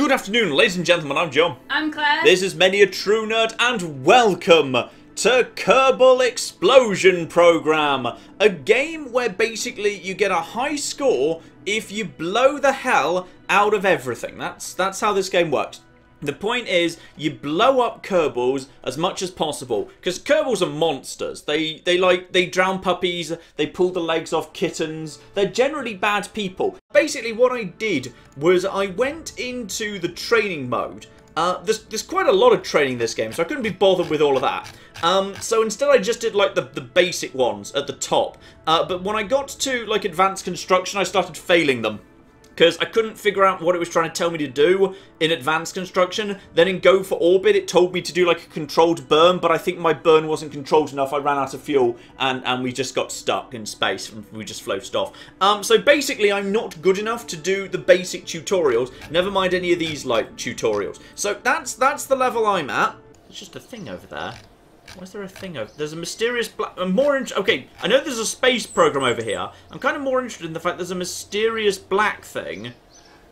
Good afternoon, ladies and gentlemen, I'm John. I'm Claire. This is Many a True Nerd, and welcome to Kerbal Explosion Program, a game where basically you get a high score if you blow the hell out of everything. That's that's how this game works. The point is, you blow up Kerbals as much as possible because Kerbals are monsters. They they like they drown puppies. They pull the legs off kittens. They're generally bad people. Basically, what I did was I went into the training mode. Uh, there's, there's quite a lot of training this game, so I couldn't be bothered with all of that. Um, so instead I just did like the, the basic ones at the top. Uh, but when I got to like advanced construction, I started failing them because I couldn't figure out what it was trying to tell me to do in advanced construction. Then in Go for Orbit, it told me to do like a controlled burn, but I think my burn wasn't controlled enough. I ran out of fuel and, and we just got stuck in space and we just floated off. Um, so basically, I'm not good enough to do the basic tutorials, never mind any of these like tutorials. So that's, that's the level I'm at. It's just a thing over there. Why is there a thing over There's a mysterious black... I'm more interested... Okay, I know there's a space program over here. I'm kind of more interested in the fact there's a mysterious black thing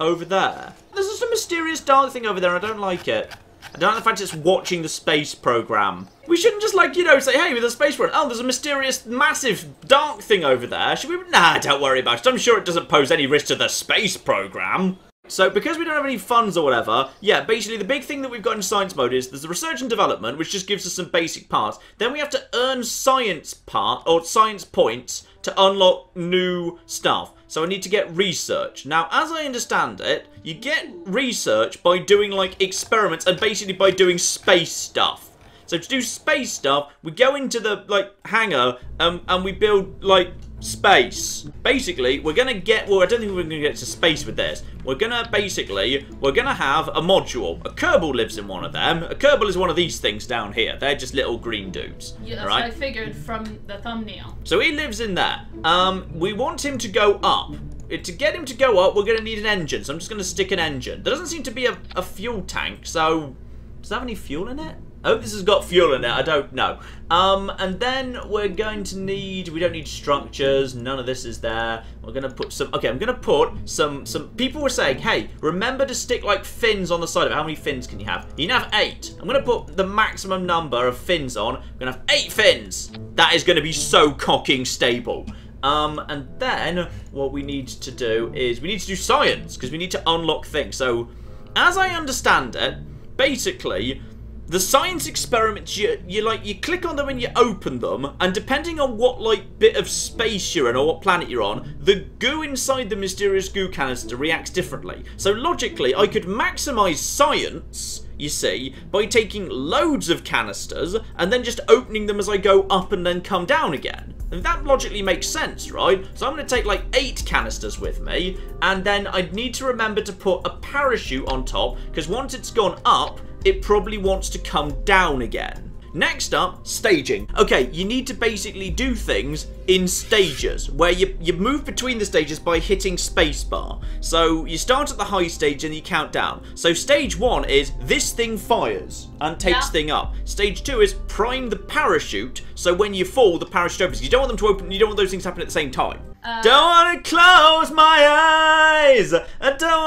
over there. There's just a mysterious dark thing over there. I don't like it. I don't like the fact it's watching the space program. We shouldn't just, like, you know, say, hey, with a space program, oh, there's a mysterious, massive, dark thing over there. Should we... Nah, don't worry about it. I'm sure it doesn't pose any risk to the space program. So because we don't have any funds or whatever, yeah, basically the big thing that we've got in science mode is there's the research and development, which just gives us some basic parts. Then we have to earn science part, or science points, to unlock new stuff. So I need to get research. Now, as I understand it, you get research by doing, like, experiments and basically by doing space stuff. So to do space stuff, we go into the, like, hangar um, and we build, like, space. Basically, we're going to get, well, I don't think we're going to get to space with this. We're going to, basically, we're going to have a module. A Kerbal lives in one of them. A Kerbal is one of these things down here. They're just little green dudes. Yeah, that's right? what I figured from the thumbnail. So he lives in there. Um, we want him to go up. To get him to go up, we're going to need an engine. So I'm just going to stick an engine. There doesn't seem to be a, a fuel tank, so... Does that have any fuel in it? I hope this has got fuel in it. I don't know. Um, and then we're going to need... We don't need structures. None of this is there. We're going to put some... Okay, I'm going to put some... some. People were saying, hey, remember to stick, like, fins on the side of it. How many fins can you have? You can have eight. I'm going to put the maximum number of fins on. I'm going to have eight fins. That is going to be so cocking stable. Um, and then what we need to do is we need to do science because we need to unlock things. So, as I understand it, basically, the science experiments you you like you click on them and you open them, and depending on what like bit of space you're in or what planet you're on, the goo inside the mysterious goo canister reacts differently. So logically, I could maximize science. You see, by taking loads of canisters and then just opening them as I go up and then come down again. And that logically makes sense, right? So I'm going to take like eight canisters with me, and then I'd need to remember to put a parachute on top, because once it's gone up, it probably wants to come down again. Next up, staging. Okay, you need to basically do things in stages, where you, you move between the stages by hitting spacebar. So you start at the high stage and you count down. So stage one is this thing fires and takes Yeah. thing up. Stage two is prime the parachute, so when you fall, the parachute opens. You don't want them to open, you don't want those things to happen at the same time. Don't want to close my eyes. I don't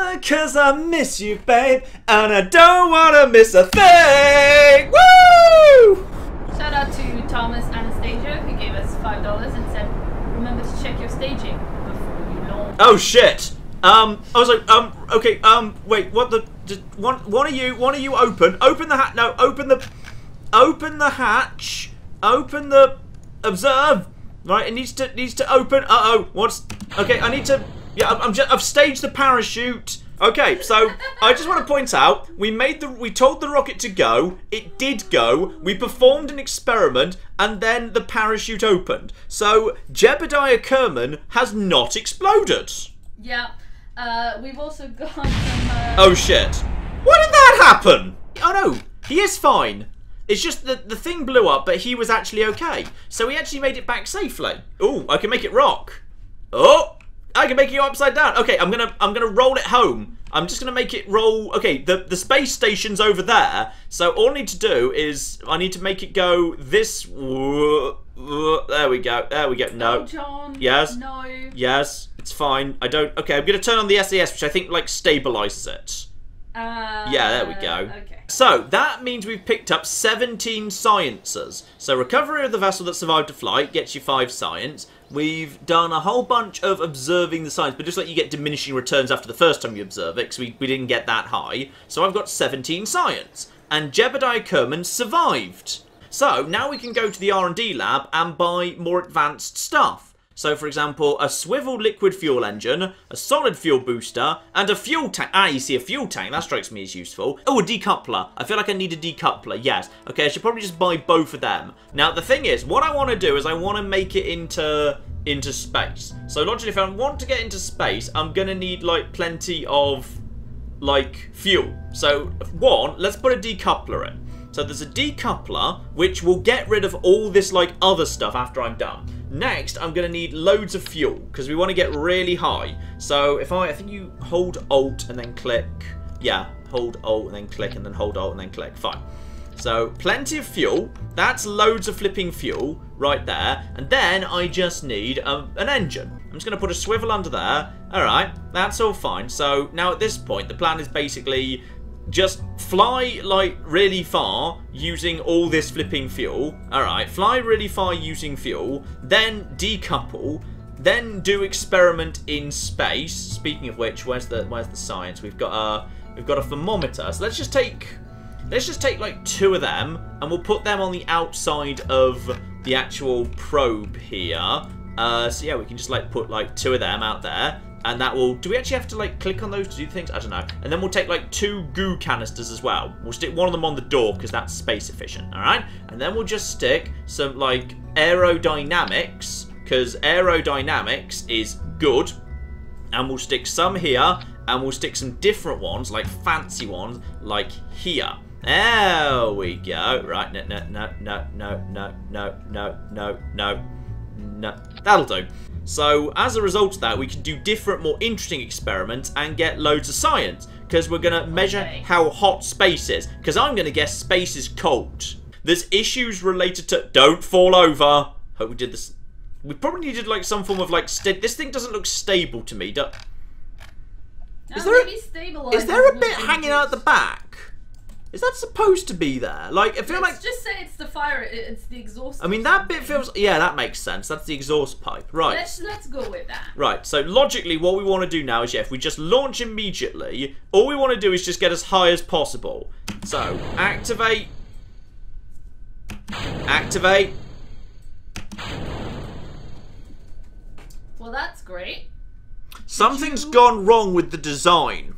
want to, cause I miss you, babe. And I don't want to miss a thing. Woo! Shout out to Thomas Anastasia who gave us five dollars and said, "Remember to check your staging before you launch." Oh shit. Um, I was like, um, okay, um, wait, what the, just one, one of you, one of you open, open the hat, no, open the, open the hatch, open the, observe, right, it needs to, needs to open, uh-oh, what's, okay, I need to, yeah, I'm, I'm just, I've staged the parachute, okay, so, I just want to point out, we made the, we told the rocket to go, it did go, we performed an experiment, and then the parachute opened, so, Jebediah Kerman has not exploded. Yeah. Uh, we've also got some. Uh, Oh shit. What did that happen? Oh no, he is fine. It's just that the thing blew up, but he was actually okay. So he actually made it back safely. Oh, I can make it rock. Oh, I can make it go upside down. Okay, I'm gonna I'm gonna roll it home. I'm just going to make it roll. Okay, the, the space station's over there. So all I need to do is I need to make it go this. There we go. There we go. No. Oh, John. Yes. No. Yes, it's fine. I don't. Okay, I'm going to turn on the SAS, which I think like stabilizes it. Uh, Yeah, there we go. Okay. So, that means we've picked up 17 sciences. So, recovery of the vessel that survived a flight gets you 5 science. We've done a whole bunch of observing the science, but just like you get diminishing returns after the first time you observe it, because we, we didn't get that high. So, I've got 17 science. And Jebediah Kerman survived. So, now we can go to the R&D lab and buy more advanced stuff. So, for example, a swivel liquid fuel engine, a solid fuel booster, and a fuel tank. Ah, you see a fuel tank. That strikes me as useful. Oh, a decoupler. I feel like I need a decoupler. Yes. Okay, I should probably just buy both of them. Now, the thing is, what I want to do is I want to make it into into space. So, logically, if I want to get into space, I'm going to need, like, plenty of, like, fuel. So, one, let's put a decoupler in. So there's a decoupler, which will get rid of all this like other stuff after I'm done. Next, I'm going to need loads of fuel, because we want to get really high. So if I, I think you hold Alt and then click, yeah, hold Alt and then click, and then hold Alt and then click, fine. So plenty of fuel, that's loads of flipping fuel right there, and then I just need um, an engine. I'm just going to put a swivel under there, alright, that's all fine. So now at this point, the plan is basically just fly like really far using all this flipping fuel. Alright, fly really far using fuel, then decouple, then do experiment in space. Speaking of which, where's the where's the science? We've got a we've got a thermometer. So let's just take let's just take like two of them and we'll put them on the outside of the actual probe here. Uh, so yeah, we can just like put like two of them out there and that will do we actually have to like click on those to do things i don't know and then we'll take like two goo canisters as well we'll stick one of them on the door because that's space efficient all right and then we'll just stick some like aerodynamics because aerodynamics is good and we'll stick some here and we'll stick some different ones like fancy ones like here there we go right no no no no no no no no no no that'll do so as a result of that, we can do different, more interesting experiments and get loads of science. Because we're going to measure Okay. how hot space is. Because I'm going to guess space is cold. There's issues related to... Don't fall over. Hope we did this... We probably needed like some form of like... This thing doesn't look stable to me. Do Is Oh, there a- is there a bit hanging out the back? Is that supposed to be there? Like, I feel Let's like... just say it's the fire. It's the exhaust. I mean, that bit feels... Yeah, that makes sense. That's the exhaust pipe. Right. Let's let's go with that. Right, so logically what we want to do now is, yeah, if we just launch immediately, all we want to do is just get as high as possible. So, activate. Activate. Well, that's great. Something's you- gone wrong with the design.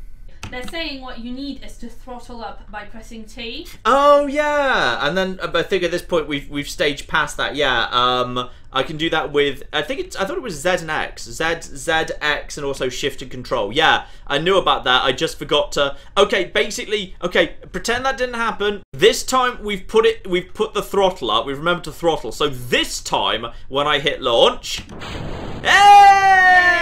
They're saying what you need is to throttle up by pressing T. Oh yeah, and then uh, I think at this point we've we've staged past that. Yeah, um, I can do that with. I think it's. I thought it was Z and X, Z, Z, X, and also Shift and Control. Yeah, I knew about that. I just forgot to. Okay, basically, okay, pretend that didn't happen. This time we've put it. We've put the throttle up. We've remembered to throttle. So this time when I hit launch, hey!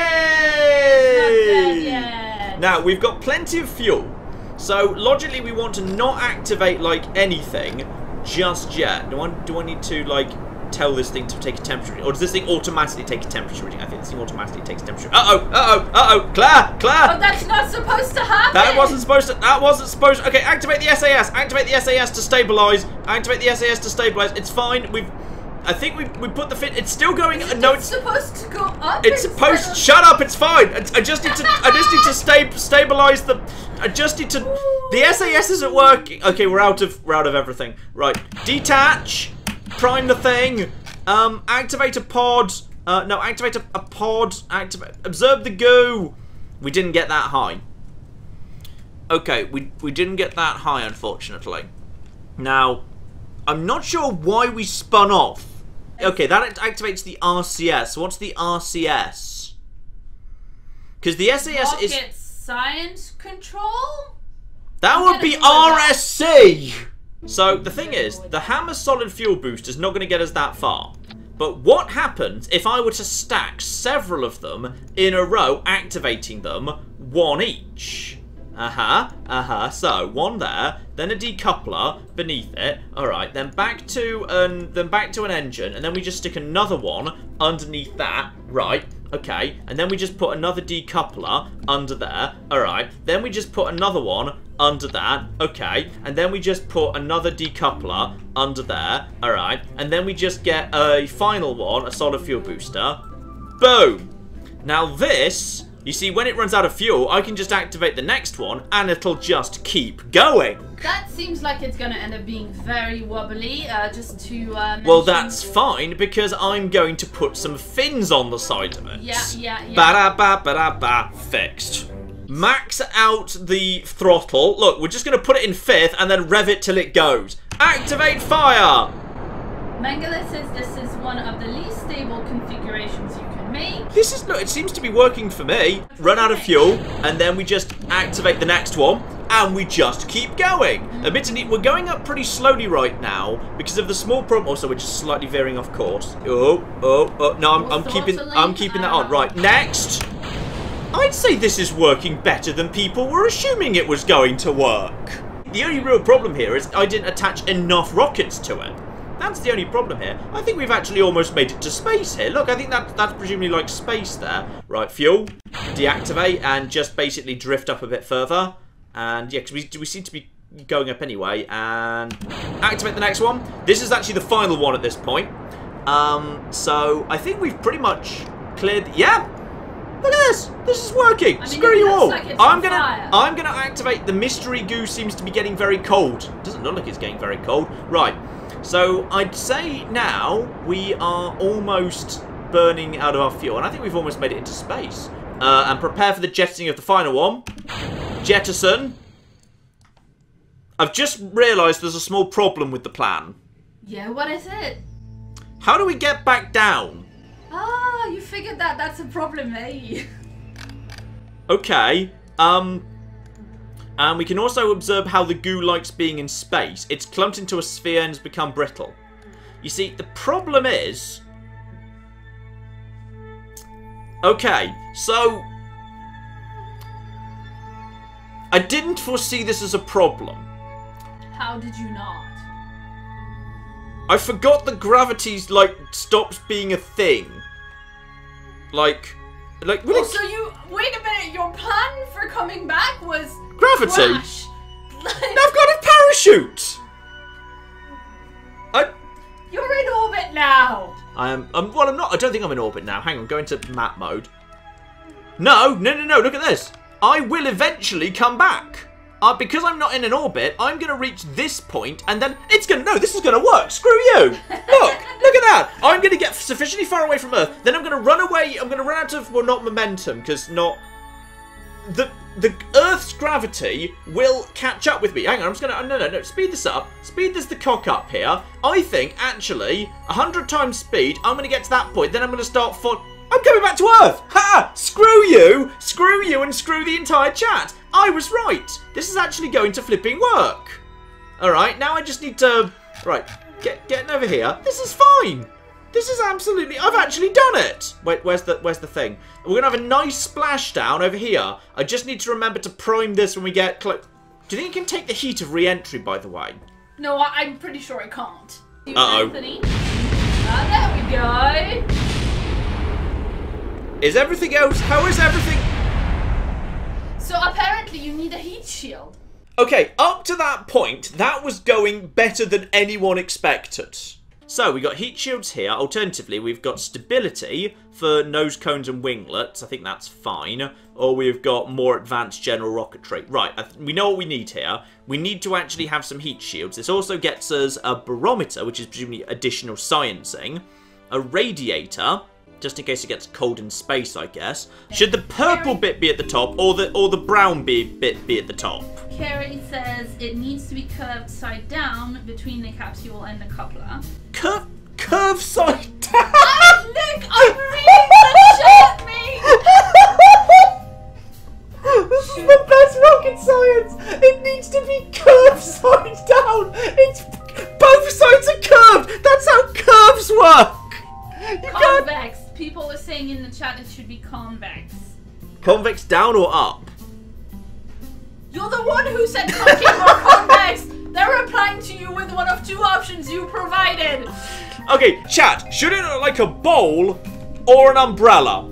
Now we've got plenty of fuel. So logically we want to not activate like anything just yet. Do I do I need to like tell this thing to take a temperature reading? Or does this thing automatically take a temperature reading? I think this thing automatically takes a temperature. Uh oh, uh oh, uh oh, Claire, Claire! Oh, that's not supposed to happen. That wasn't supposed to. That wasn't supposed. to, Okay, activate the SAS. Activate the SAS to stabilize. Activate the SAS to stabilize. It's fine. We've. I think we we put the fit. It's still going. It's no, it's supposed to go up. it's supposed. of- Shut up! It's fine. I, I just need to. I just need to sta stabilize the. I just need to. The SAS isn't working. Okay, we're out of. We're out of everything. Right. Detach. Prime the thing. Um. Activate a pod. Uh. No. Activate a, a pod. Activate. Observe the goo. We didn't get that high. Okay. We we didn't get that high, unfortunately. Now, I'm not sure why we spun off. Okay, that activates the RCS. What's the RCS? Because the SAS is Rocket science control. that I'm would be with that. RSC. So the thing is, the Hammer Solid Fuel Boost is not going to get us that far. But what happens if I were to stack several of them in a row, activating them one each? Uh-huh, uh-huh. So, one there, then a decoupler beneath it. Alright, then back to an then back to an engine, and then we just stick another one underneath that. Right, okay. And then we just put another decoupler under there. Alright. Then we just put another one under that. Okay. And then we just put another decoupler under there. Alright. And then we just get a final one, a solid fuel booster. Boom! Now this you see, when it runs out of fuel, I can just activate the next one, and it'll just keep going. That seems like it's going to end up being very wobbly, uh, just to uh, Well, that's fine, because I'm going to put some fins on the side of it. Yeah, yeah, yeah. Ba-da-ba-ba-da-ba. Fixed. Max out the throttle. Look, we're just going to put it in fifth, and then rev it till it goes. Activate fire! Mangala says this is one of the least stable configurations you me. This is look, it seems to be working for me. Run out of fuel, and then we just activate the next one, and we just keep going. Admittedly, we're going up pretty slowly right now because of the small problem. Also, we're just slightly veering off course. Oh, oh, oh! No, I'm, I'm keeping, I'm keeping that on. Right, next. I'd say this is working better than people were assuming it was going to work. The only real problem here is I didn't attach enough rockets to it. That's the only problem here. I think we've actually almost made it to space here. Look, I think that, that's presumably like space there. Right, fuel, deactivate, and just basically drift up a bit further. And yeah, because we, we seem to be going up anyway. And activate the next one. This is actually the final one at this point. Um, so I think we've pretty much cleared... Yeah, Look at this! This is working! I mean, Screw you all! Like I'm gonna fire. I'm gonna activate the mystery goo seems to be getting very cold. Doesn't look like it's getting very cold. Right. So I'd say now we are almost burning out of our fuel, and I think we've almost made it into space. Uh, and prepare for the jettisoning of the final one. Jettison. I've just realised there's a small problem with the plan. Yeah, what is it? How do we get back down? Ah, you figured that that's a problem, eh? Okay. Um, and we can also observe how the goo likes being in space. It's clumped into a sphere and has become brittle. You see, the problem is... Okay, so... I didn't foresee this as a problem. How did you not? I forgot that gravity's, like, stops being a thing. Like... Like, oh, so you... Wait a minute, your plan for coming back was... Gravity? I've got a parachute! I... You're in orbit now! I am... Um, well, I'm not. I don't think I'm in orbit now. Hang on, go into map mode. No, no, no, no, look at this. I will eventually come back. Uh, because I'm not in an orbit, I'm going to reach this point, and then it's going to... No, this is going to work. Screw you. Look, look at that. I'm going to get sufficiently far away from Earth. Then I'm going to run away. I'm going to run out of... Well, not momentum, because not... The the Earth's gravity will catch up with me. Hang on, I'm just to... No, no, no. Speed this up. Speed this the cock up here. I think, actually, 100 times speed, I'm to get to that point. Then I'm to start... For I'm coming back to Earth! Ha! Screw you! Screw you and screw the entire chat! I was right! This is actually going to flipping work! Alright, now I just need to... Right, get getting over here. This is fine! This is absolutely... I've actually done it! Wait, where's the where's the thing? We're going to have a nice splashdown over here. I just need to remember to prime this when we get close... Do you think it can take the heat of re-entry, by the way? No, I I'm pretty sure it can't. Uh-oh. Anthony? Ah, there we go! Is everything else... How is everything... So apparently you need a heat shield. Okay, up to that point, that was going better than anyone expected. So, we got heat shields here. Alternatively, we've got stability for nose cones and winglets. I think that's fine. Or we've got more advanced general rocketry. Right, we know what we need here. We need to actually have some heat shields. This also gets us a barometer, which is presumably additional sciencing. A radiator, just in case it gets cold in space, I guess. Should the purple bit be at the top, or the or the brown be, bit be at the top? Carrie says it needs to be curved side down between the capsule and the coupler. Curve, curve side down. Oh, I, Nick, I'm reading the chat, me. this is the best rocket science. It needs to be curved side down. It's both sides are curved. That's how curves work. You Convex. People are saying in the chat it should be convex. Convex down or up? You're the one who said cooking or convex. They're replying to you with one of two options you provided. Okay, chat, should it look like a bowl or an umbrella?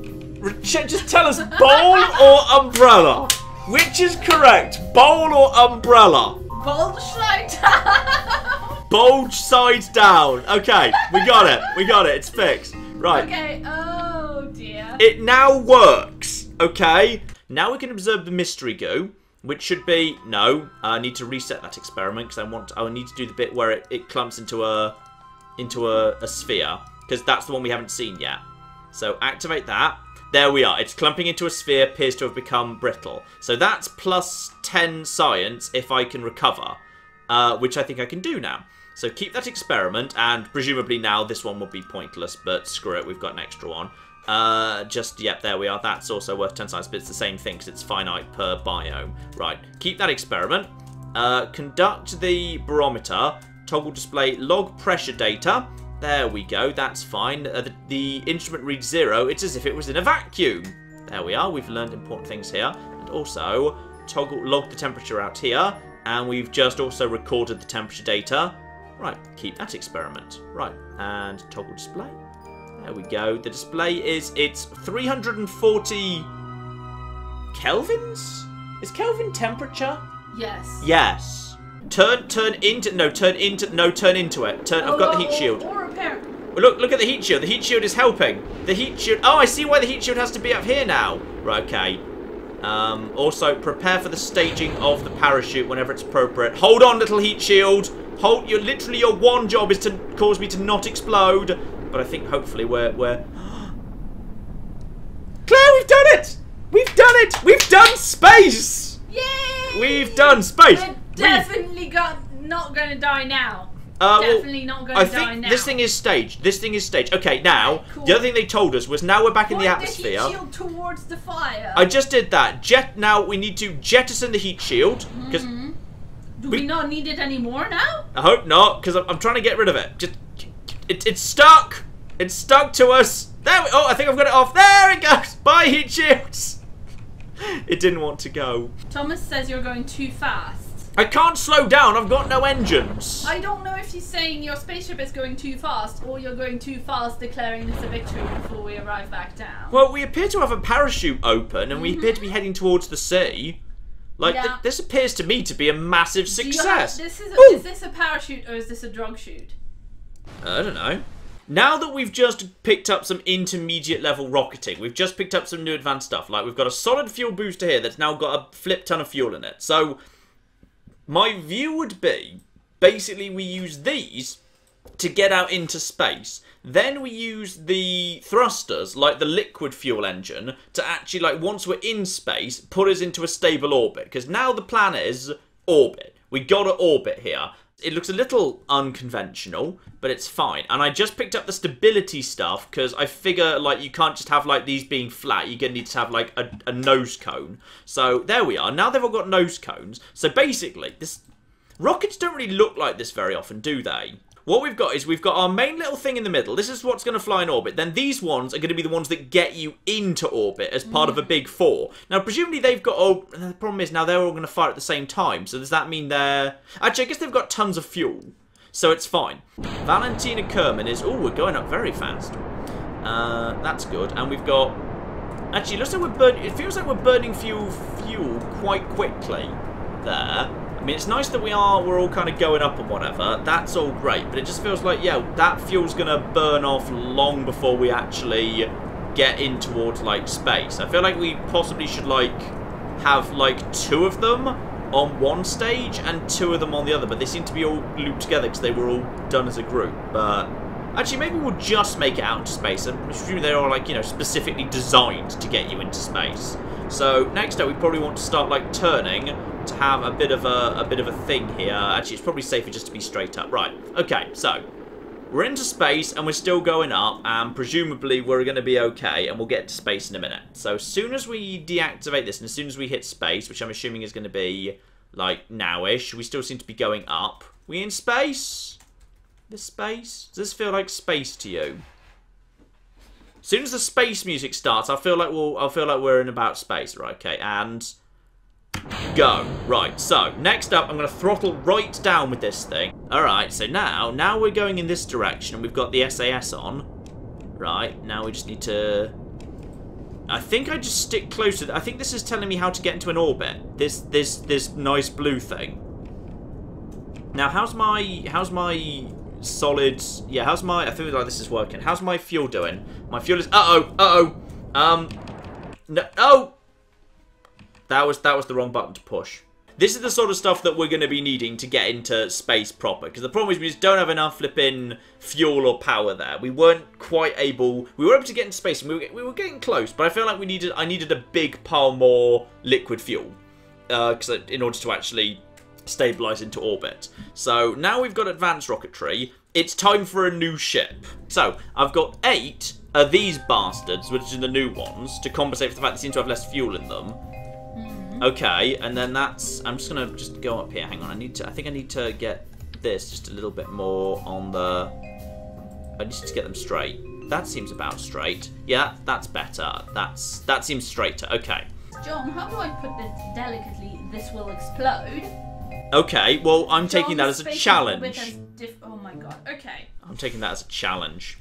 Just tell us bowl or umbrella. Which is correct, bowl or umbrella? Bullshit. Bulge side down. Okay, we got it. We got it. It's fixed. Right. okay. Oh dear. It now works. Okay. Now we can observe the mystery goo, which should be no. I need to reset that experiment because I want. I need to do the bit where it, it clumps into a into a, a sphere because that's the one we haven't seen yet. So activate that. There we are. It's clumping into a sphere. Appears to have become brittle. So that's plus ten science if I can recover, uh, which I think I can do now. So keep that experiment, and presumably now this one will be pointless, but screw it, we've got an extra one. Uh, just, yep, there we are. That's also worth 10 science, but it's the same thing because it's finite per biome. Right, keep that experiment. Uh, conduct the barometer. Toggle display log pressure data. There we go, that's fine. Uh, the, the instrument reads zero. It's as if it was in a vacuum. There we are, we've learned important things here. And also, toggle log the temperature out here. And we've just also recorded the temperature data. Right, keep that experiment. Right, and toggle display. There we go. The display is, it's 340 kelvins? Is Kelvin temperature? Yes. Yes. Turn, turn into, no, turn into, no, turn into it. Turn, I've got the heat shield. Or. Well, Look, look at the heat shield. The heat shield is helping. The heat shield, oh, I see why the heat shield has to be up here now. Right, okay. Um, also, prepare for the staging of the parachute whenever it's appropriate. Hold on, little heat shield. Hold, your literally your one job is to cause me to not explode. But I think hopefully we're we're. Claire, we've done it. We've done it. We've done space. Yay! We've done space. We're We've- definitely got not gonna die now. Uh, well, definitely not gonna I die think now. this thing is staged. This thing is staged. Okay, now Cool. the other thing they told us was now we're back in the Point atmosphere. heat shield towards the fire. I just did that. Jet. Now we need to jettison the heat shield because Do we, we- not need it anymore now? I hope not because I'm, I'm trying to get rid of it. Just it, it's stuck. It's stuck to us. There. We, oh, I think I've got it off. There it goes. Bye heat shields. It didn't want to go. Thomas says you're going too fast. I can't slow down. I've got no engines. I don't know if he's saying your spaceship is going too fast or you're going too fast declaring this a victory before we arrive back down. Well, we appear to have a parachute open, and we mm-hmm. appear to be heading towards the sea. Like th- this appears to me to be a massive you have- success. this is, a, is this a parachute or is this a drogue chute? I don't know. Now that we've just picked up some intermediate level rocketing, we've just picked up some new advanced stuff. Like we've got a solid fuel booster here that's now got a flip ton of fuel in it. So my view would be basically we use these to get out into space. Then we use the thrusters, like the liquid fuel engine, to actually, like, once we're in space, put us into a stable orbit. Because now the plan is orbit. We gotta orbit here. It looks a little unconventional, but it's fine. And I just picked up the stability stuff because I figure, like, you can't just have, like, these being flat. You're gonna need to have, like, a, a nose cone. So there we are. Now they've all got nose cones. So basically, this Rockets don't really look like this very often, do they? What we've got is we've got our main little thing in the middle. This is what's going to fly in orbit. Then these ones are going to be the ones that get you into orbit as part of a big four. Now, presumably they've got... Oh, the problem is now they're all going to fire at the same time. So does that mean they're... Actually, I guess they've got tons of fuel. So it's fine. Valentina Kerman is... Oh, we're going up very fast. Uh, that's good. And we've got... Actually, it looks like we're burning... It feels like we're burning fuel fuel quite quickly there. I mean, it's nice that we are, we're all kind of going up and whatever. That's all great, but it just feels like, yeah, that fuel's going to burn off long before we actually get in towards, like, space. I feel like we possibly should, like, have, like, two of them on one stage and two of them on the other, but they seem to be all looped together because they were all done as a group, but... Actually, maybe we'll just make it out into space. I'm assuming they're all, like, you know, specifically designed to get you into space. So, next up, we probably want to start, like, turning to have a bit of a, a bit of a thing here. Actually, it's probably safer just to be straight up. Right, okay, so... We're into space, and we're still going up, and presumably we're going to be okay, and we'll get to space in a minute. So, as soon as we deactivate this, and as soon as we hit space, which I'm assuming is going to be, like, nowish, we still seem to be going up. We in space? This space? Does this feel like space to you? As soon as the space music starts, I feel like we'll, I feel like we're in about space, right? Okay, and Go. Right, so, next up, I'm going to throttle right down with this thing. Alright, so now, now we're going in this direction, and we've got the SAS on. Right, now we just need to... I think I just stick closer. I think this is telling me how to get into an orbit. This, this, this nice blue thing. Now, how's my, how's my solid, yeah, how's my, I feel like this is working. How's my fuel doing? My fuel is, uh-oh, uh-oh. Um, no, oh! That was, that was the wrong button to push. This is the sort of stuff that we're going to be needing to get into space proper. Because the problem is we just don't have enough flipping fuel or power there. We weren't quite able... We were able to get into space and we were, we were getting close. But I feel like we needed I needed a big pile more liquid fuel. Because uh, in order to actually stabilize into orbit. So now we've got advanced rocketry. It's time for a new ship. So I've got eight of these bastards, which are the new ones, to compensate for the fact they seem to have less fuel in them. Mm-hmm. Okay, and then that's... I'm just going to just go up here. Hang on, I need to... I think I need to get this just a little bit more on the... I need to get them straight. That seems about straight. Yeah, that's better. That's That seems straighter. Okay. John, how do I put this delicately? This will explode. Okay, well, I'm taking that as a challenge. oh my god. Okay. I'm taking that as a challenge.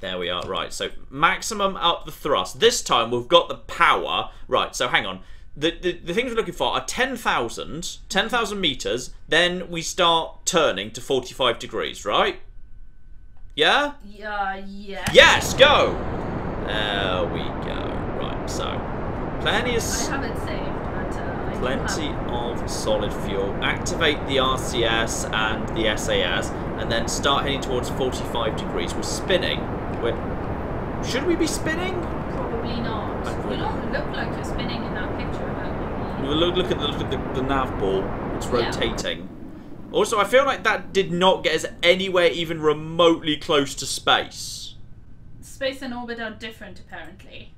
There we are. Right, so maximum up the thrust. This time we've got the power. Right, so hang on. The, the, the things we're looking for are 10,000, 10,000 meters, then we start turning to 45 degrees, right? Yeah? Uh, yeah, yeah. Yes, go! There we go. Right, so, plenty of... I s- have it saved, Plenty of solid fuel. Activate the RCS and the SAS, and then start heading towards 45 degrees. We're spinning. We're... Should we be spinning? Probably not. You don't look like you're spinning in that picture. Look, look at the look at the, the nav ball. It's Yeah. rotating. Also, I feel like that did not get us anywhere even remotely close to space. Space and orbit are different, apparently.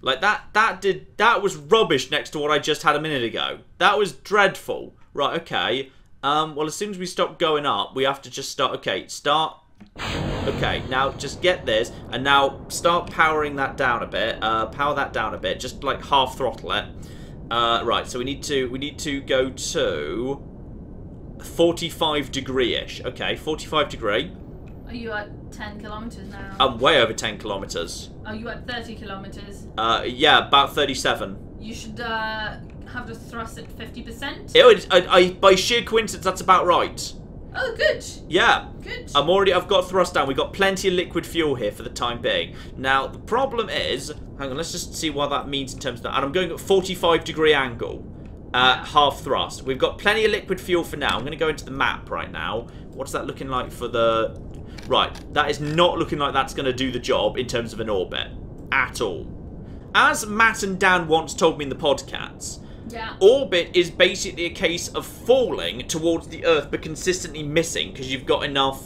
Like that that did that was rubbish next to what I just had a minute ago. That was dreadful. Right, okay. Um well as soon as we stop going up, we have to just start okay, start Okay, now just get this and now start powering that down a bit. Uh power that down a bit, just like half throttle it. Uh right, so we need to we need to go to 45 degree-ish. Okay, 45 degree. Are you at 10 kilometers now? I'm way over 10 kilometers. Oh, you at 30 kilometers? Uh yeah, about 37. You should uh, have the thrust at 50%. It would, I, I, by sheer coincidence, that's about right. Oh, good. Yeah, Good. I'm already. I've got thrust down. We've got plenty of liquid fuel here for the time being. Now the problem is, hang on. Let's just see what that means in terms of that. And I'm going at 45 degree angle, uh, half thrust. We've got plenty of liquid fuel for now. I'm going to go into the map right now. What's that looking like for the? Right, that is not looking like that's going to do the job in terms of an orbit at all. As Matt and Dan once told me in the podcasts, yeah. orbit is basically a case of falling towards the Earth but consistently missing because you've got enough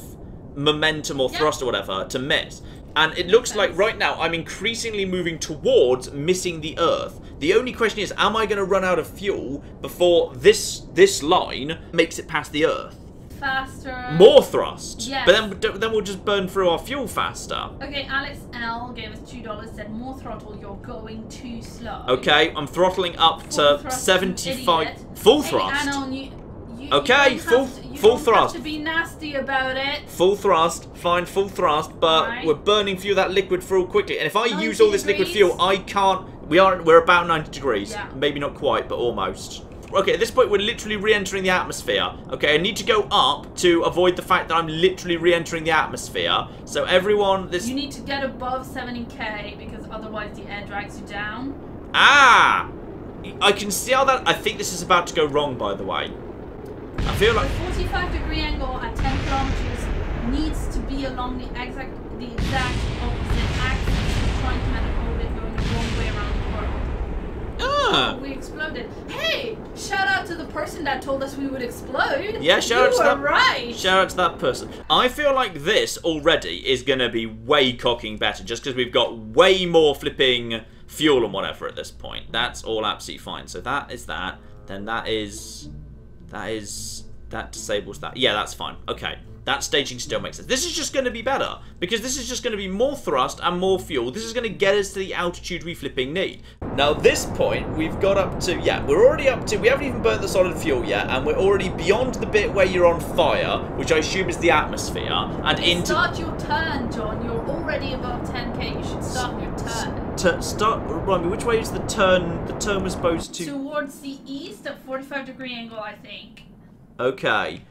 momentum or Yeah. thrust or whatever to miss. And it looks like right now I'm increasingly moving towards missing the Earth. The only question is, am I going to run out of fuel before this this line makes it past the Earth? Faster. More thrust, Yes. but then then we'll just burn through our fuel faster. Okay, Alex L gave us two dollars. Said more throttle. You're going too slow. Okay, I'm throttling up Full to 75 idiot. full Hey, thrust. Anon, you, you, Okay, you full- to, full thrust. To be nasty about it. Full thrust, fine, full thrust, but Right. we're burning through that liquid fuel quickly. And if I oh, use all this liquid fuel, I can't. We are. We're about 90 degrees. Yeah. Maybe not quite, but almost. Okay, at this point, we're literally re-entering the atmosphere. Okay, I need to go up to avoid the fact that I'm literally re-entering the atmosphere. So everyone, this You need to get above 70k because otherwise the air drags you down. ah, I can see how that. I think this is about to go wrong. By the way, I feel like... The like 45 degree angle at 10 kilometers needs to be along the exact the exact We exploded. Hey, shout out to the person that told us we would explode. Yeah, shout you out to that- right. Shout out to that person. I feel like this already is going to be way cocking better just because we've got way more flipping fuel and whatever at this point. That's all absolutely fine. So that is that. Then that is... That is... That disables that. Yeah, that's fine. Okay. That staging still makes sense. This is just going to be better because this is just going to be more thrust and more fuel. This is going to get us to the altitude we flipping need. Now, this point, we've got up to, yeah, we're already up to, we haven't even burnt the solid fuel yet, and we're already beyond the bit where you're on fire, which I assume is the atmosphere, and into... Start your turn, John. You're already above 10k. You should start your turn. To start, remind me, which way is the turn, the turn was supposed to... Towards the east at 45 degree angle, I think. Okay.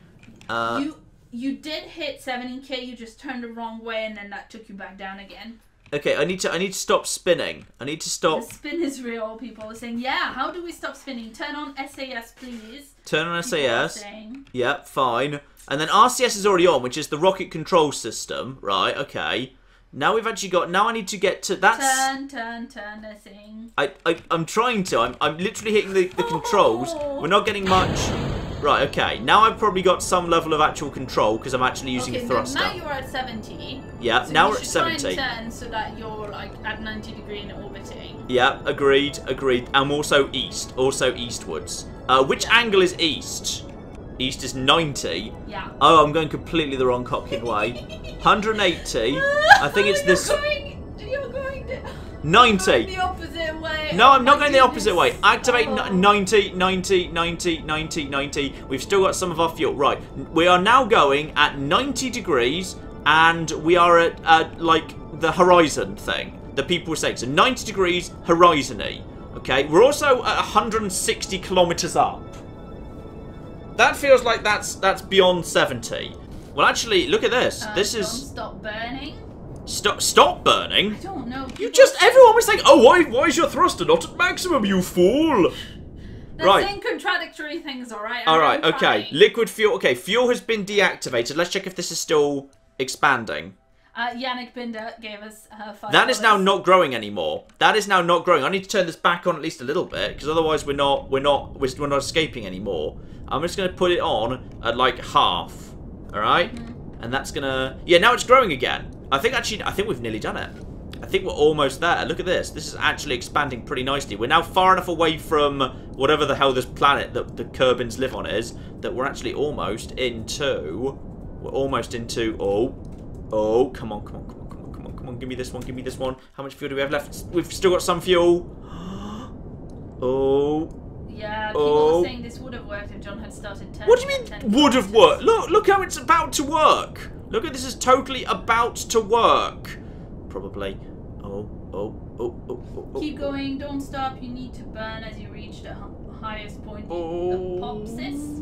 Uh, you you did hit 70k. You just turned the wrong way, and then that took you back down again. okay, I need to, I need to stop spinning. I need to stop, The spin is real. People are saying, "Yeah, how do we stop spinning? Turn on SAS, please." turn on People SAS. saying. Yeah, fine. And then RCS is already on, which is the rocket control system. Right, okay. Now we've actually got. Now I need to get to. That's. Turn, turn, turn. They're. I, I, I'm trying to. I'm, I'm literally hitting the, the controls. Oh. We're not getting much. Right, okay. Now I've probably got some level of actual control because I'm actually using okay, a thruster. now you're at 70. yeah, So now we're at should try and 70. turn so that you're like at 90 degree and orbiting. Yeah, agreed, agreed. I'm also east, also eastwards. Uh, which Yeah. angle is east? East is 90. Yeah. Oh, I'm going completely the wrong cocking way. 180. I think it's this. 90. The opposite way. No, I'm not going the opposite way. Activate Oh. 90, 90, 90, 90, 90. We've still got some of our fuel. Right. We are now going at 90 degrees and we are at, like the horizon thing The people were saying. So 90 degrees horizon-y. Okay. We're also at 160 kilometers up. That feels like that's that's beyond 70. Well, actually, look at this. Uh, this is stop burning. Stop stop burning. I don't know. You just everyone was saying, "Oh, why why is your thruster not at maximum, you fool?" They're right. saying contradictory things. All right. All right, okay. fine. Liquid fuel. Okay, fuel has been deactivated. Let's check if this is still expanding. Uh, Yannick Binder gave us uh, five. That is now not growing anymore. That is now not growing. I need to turn this back on at least a little bit because otherwise we're not we're not we're, we're not escaping anymore. I'm just going to put it on at like half. All right? Mm-hmm. And that's going to Yeah, now it's growing again. I think actually I think we've nearly done it. I think we're almost there. Look at this. This is actually expanding pretty nicely. We're now far enough away from whatever the hell this planet that the Kerbins live on is that we're actually almost into we're almost into oh Oh, come on, come on, come on, come on, come on, come on. Give me this one, give me this one. How much fuel do we have left? We've still got some fuel. Oh. Yeah, people Oh. are saying this would have worked if John had started turning. What do you mean 10 would have worked? Look, look how it's about to work. Look at this is totally about to work. Probably. Oh, oh, oh, oh, oh, oh. Keep going, don't stop. You need to burn as you reach the highest point Oh. of apoapsis.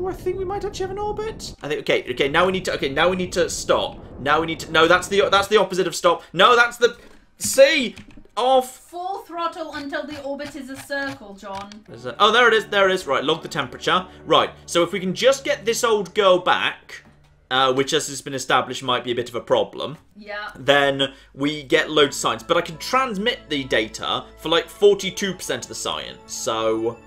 Oh, I think we might actually have an orbit. I think okay, okay. Now we need to okay. Now we need to stop. Now we need to. No, that's the that's the opposite of stop. No, that's the. See, off. Full throttle until the orbit is a circle, John. A- oh, there it is. There it is. Right, log the temperature. Right. So if we can just get this old girl back, uh, which as has been established might be a bit of a problem, Yeah. then we get loads of science. But I can transmit the data for like 42% of the science. So,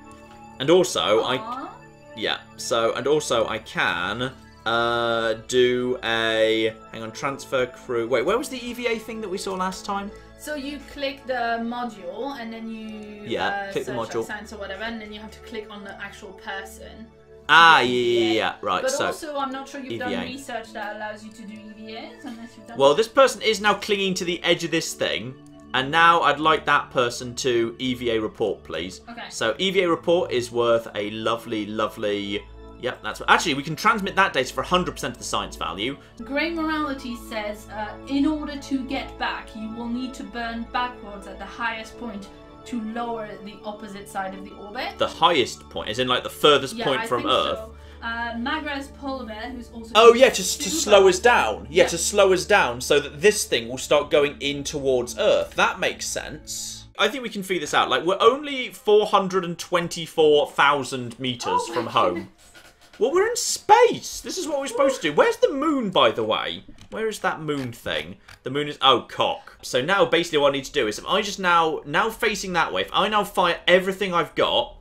and also I yeah. So and also I can uh do a hang on transfer crew. Wait, where was the EVA thing that we saw last time? So you click the module and then you Yeah, uh, click the module. science or whatever, and then you have to click on the actual person. Ah, Yeah, yeah, yeah, yeah. Right. But so. also, I'm not sure you've done research that allows you to do EVAs unless you've done. Well, this person is now clinging to the edge of this thing, and now I'd like that person to EVA report, please. Okay. So EVA report is worth a lovely, lovely. Yep, that's actually we can transmit that data for 100% of the science value. Grey Morality says, uh, in order to get back, you will need to burn backwards at the highest point to lower the opposite side of the orbit. The highest point, is in like the furthest yeah, point I from think Earth. So. Uh, Magras Polymer, who's also. Oh yeah, to, to slow us down. Yeah, Yeah. to slow us down so that this thing will start going in towards Earth. That makes sense. I think we can figure this out. Like we're only 424,000 meters Oh from home. goodness. Well, we're in space. This is what we're supposed to do. Where's the moon, by the way? Where is that moon thing? The moon is oh cock. So now basically what I need to do is if I just now now facing that way, if I now fire everything I've got,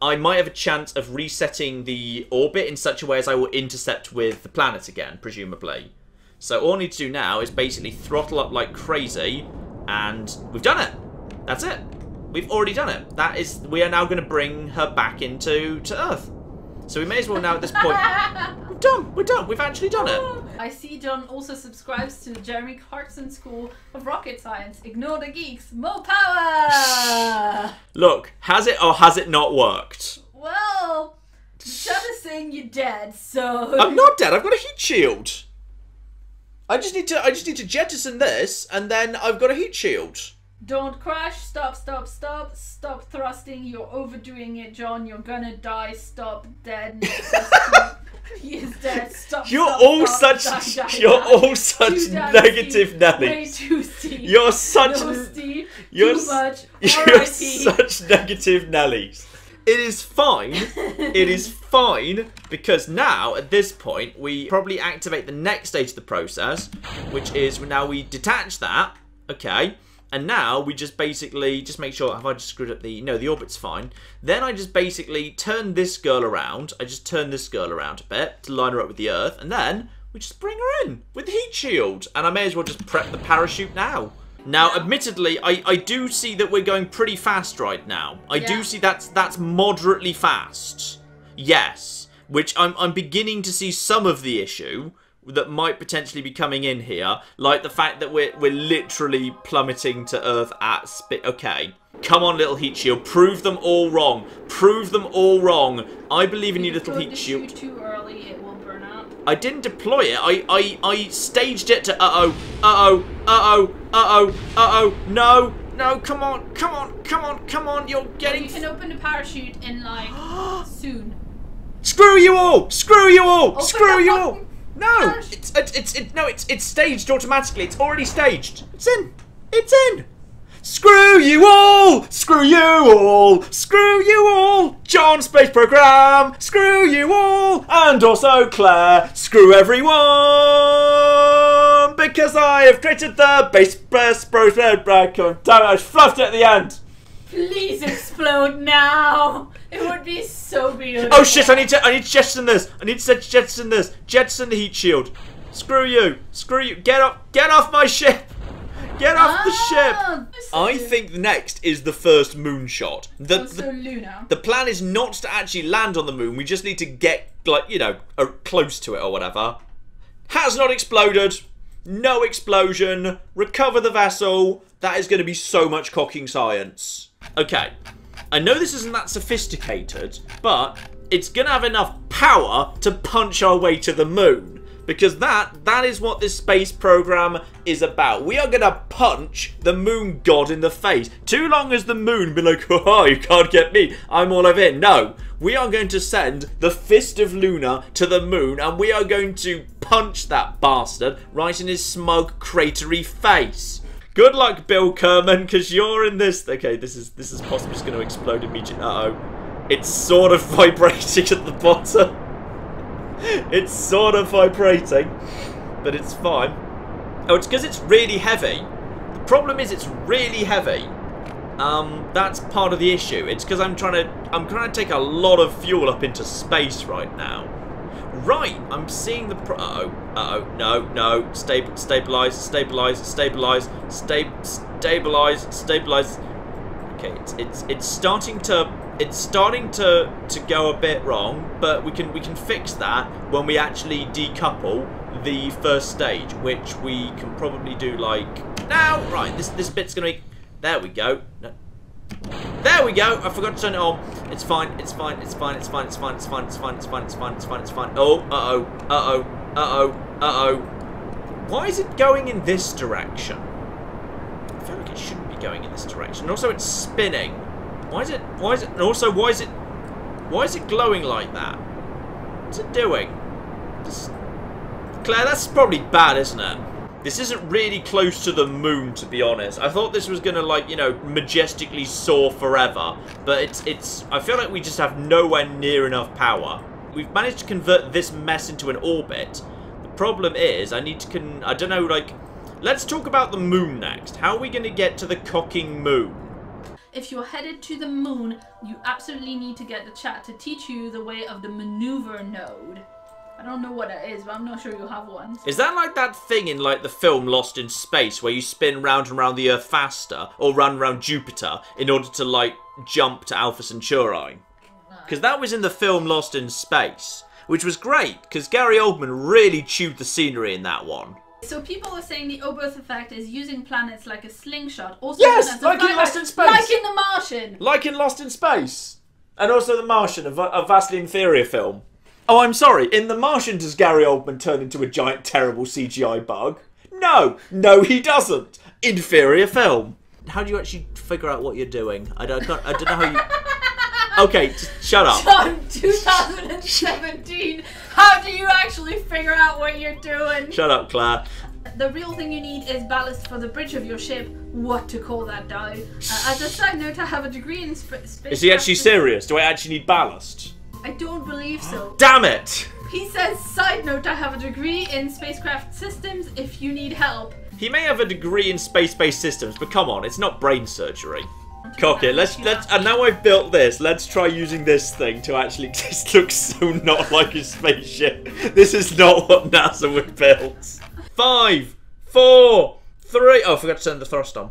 I might have a chance of resetting the orbit in such a way as I will intercept with the planet again, presumably. So all I need to do now is basically throttle up like crazy, and we've done it. That's it. We've already done it. That is, we are now going to bring her back into to Earth. So we may as well now at this point. We're done. We're done. We've actually done it. I see John also subscribes to Jeremy Clarkson School of Rocket Science. Ignore the geeks. More power! Look, has it or has it not worked? well, chat is saying you're dead, so. I'm not dead. I've got a heat shield. I just need to. I just need to jettison this, and then I've got a heat shield. Don't crash. Stop, stop, stop. Stop thrusting. You're overdoing it, John. You're gonna die. Stop. Dead. he is dead. Stop. You're stop, all stop. such. Die, die, you're die. all such negative. Nellies. Way too steep. You're such. No, Steve. you're too much. You're such negative Nellies. It is fine. it is fine because now at this point we probably activate the next stage of the process, which is now we detach that. Okay. And now we just basically just make sure have I just screwed up the no the orbit's fine. Then I just basically turn this girl around. I just turn this girl around a bit to line her up with the Earth, and then we just bring her in with the heat shield. And I may as well just prep the parachute now. Now, admittedly, I, I do see that we're going pretty fast right now. I do see that's that's moderately fast. Yes, which I'm I'm beginning to see some of the issue that might potentially be coming in here, like the fact that we're we're literally plummeting to Earth at spit. Okay, come on, little heat shield, prove them all wrong. Prove them all wrong. I believe in you, little heat shield. too early, it will burn out. I didn't deploy it. I I I staged it to uh oh, uh oh, uh oh, uh oh, uh oh. No, no, come on, come on, come on, come on. You're But you can open the parachute in like soon. Screw you all! Screw you all! Open Screw you all! No, it's it's it's it, no, it's it's staged automatically. It's already staged. It's in. It's in. Screw you all! Screw you all! Screw you all! John Space Program! Screw you all! And also Claire! Screw everyone! Because I have created the base press it, I fluffed it at the end! Please explode now! It would be so beautiful. Oh shit, I need to I need to jettison this. I need to jettison this. Jettison the heat shield. Screw you. Screw you. Get up get off my ship. Get off the ship. Ah, I think the next is the first moonshot. The, Also the Luna. the plan is not to actually land on the moon. We just need to get like, you know, uh, close to it or whatever. Has not exploded. No explosion. Recover the vessel. That is going to be so much cocking science. Okay. I know this isn't that sophisticated, but it's going to have enough power to punch our way to the moon. Because that that is what this space program is about. We are gonna punch the moon god in the face. Too long as the moon be like, oh, you can't get me. I'm all of it. No, we are going to send the fist of Luna to the moon, and we are going to punch that bastard right in his smug, cratery face. Good luck, Bill Kerman, because you're in this. Okay, this is this is possibly just going to explode immediately. Uh oh, it's sort of vibrating at the bottom. it's sort of vibrating, but it's fine. Oh, it's because it's really heavy. The problem is it's really heavy. Um, that's part of the issue. It's because I'm trying to I'm trying to take a lot of fuel up into space right now. Right, I'm seeing the pro- uh-oh, uh-oh, no, no, Stab stabilize, stabilize, stabilize, sta stabilize, stabilize. Okay, it's, it's, it's starting to, it's starting to, to go a bit wrong, but we can, we can fix that when we actually decouple the first stage, which we can probably do like, now, right, this, this bit's gonna be, there we go, no, there we go. I forgot to turn it on. It's fine. It's fine. It's fine. It's fine. It's fine. It's fine. It's fine. It's fine. It's fine. It's fine. It's fine. Oh. Uh oh. Uh oh. Uh oh. Uh oh. Why is it going in this direction? I feel like it shouldn't be going in this direction. Also, it's spinning. Why is it? Why is it? And also, why is it? Why is it glowing like that? What's it doing? Claire, that's probably bad, isn't it? This isn't really close to the moon, to be honest. I thought this was gonna, like, you know, majestically soar forever. But it's, it's, I feel like we just have nowhere near enough power. We've managed to convert this mess into an orbit. The problem is, I need to, con I don't know, like, let's talk about the moon next. How are we gonna get to the cocking moon? If you're headed to the moon, you absolutely need to get the chat to teach you the way of the maneuver node. I don't know what that is, but I'm not sure you'll have one. Is that like that thing in like the film Lost in Space where you spin round and round the Earth faster or run around Jupiter in order to like jump to Alpha Centauri? Because that was in the film Lost in Space which was great because Gary Oldman really chewed the scenery in that one. So people are saying the Oberth effect is using planets like a slingshot. Also Yes, like in Lost in Space. Like in The Martian. Like in Lost in Space. And also The Martian, a vastly inferior film. Oh, I'm sorry. In The Martian, does Gary Oldman turn into a giant, terrible CGI bug? No. No, he doesn't. Inferior film. How do you actually figure out what you're doing? I don't, I don't, I don't know how you... Okay, just shut up. John, 2017. How do you actually figure out what you're doing? Shut up, Claire. The real thing you need is ballast for the bridge of your ship. What to call that, though? Uh, as a side note, I have a degree in sp- space. Is he actually serious? Do I actually need ballast? I don't believe so. Damn it! He says, side note, I have a degree in spacecraft systems if you need help. He may have a degree in space-based systems, but come on, it's not brain surgery. Cock it. Let's let's. And now I've built this. Let's try using this thing to actually. This looks so not like a spaceship. This is not what NASA would build. Five, four, three. Oh, I forgot to turn the thrust on.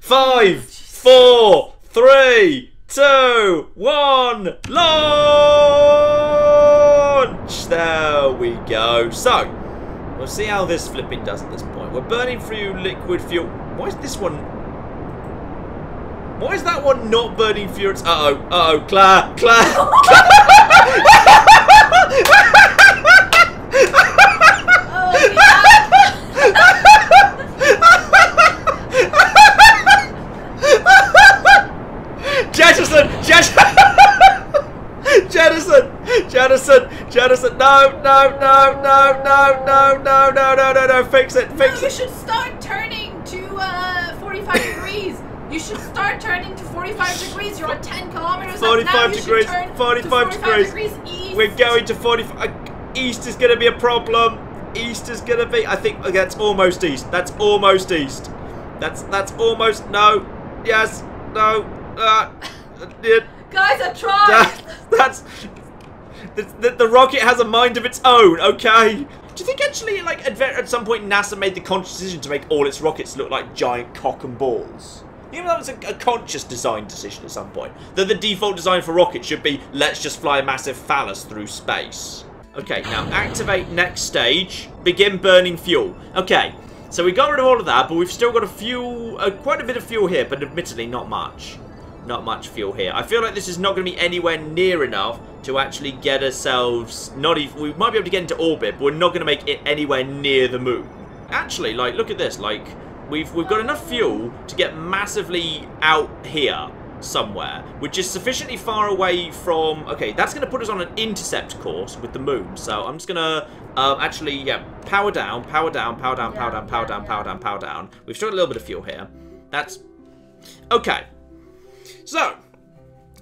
Five, four, three, two, one. Launch. There we go. So. We'll see how this flipping does at this point. We're burning through liquid fuel. Why is this one... Why is that one not burning fuel? It's- Uh-oh, uh-oh, Claire, Claire, Jettison, Jettison, Jettison, no, no, no, no, no, no, no, no, no, no, no, fix it, No, fix you it. should start turning to uh, 45 degrees. You should start turning to 45 degrees. You're at 10 kilometers. up. Now 45 you should degrees, turn to 45 degrees. east. We're going to 45. Uh, east is going to be a problem. East is going to be. I think that's almost east. That's almost east. That's that's almost no. Yes. No. Uh, it, Guys, I tried. that, that's the, the, the rocket has a mind of its own. Okay. Do you think actually, like, at, some point, NASA made the conscious decision to make all its rockets look like giant cock and balls? You know, that was a, a conscious design decision at some point. That the default design for rockets should be, let's just fly a massive phallus through space. Okay, now activate next stage. Begin burning fuel. Okay, so we got rid of all of that, but we've still got a few, uh, quite a bit of fuel here, but admittedly not much. Not much fuel here. I feel like this is not going to be anywhere near enough to actually get ourselves, not even, we might be able to get into orbit, but we're not going to make it anywhere near the moon. Actually, like, look at this, like, we've, we've got enough fuel to get massively out here somewhere, which is sufficiently far away from, okay, that's going to put us on an intercept course with the moon, so I'm just going to, um, actually, yeah, power down, power down, power down, power down, power down, power down, power down. We've still got a little bit of fuel here. That's, okay. So,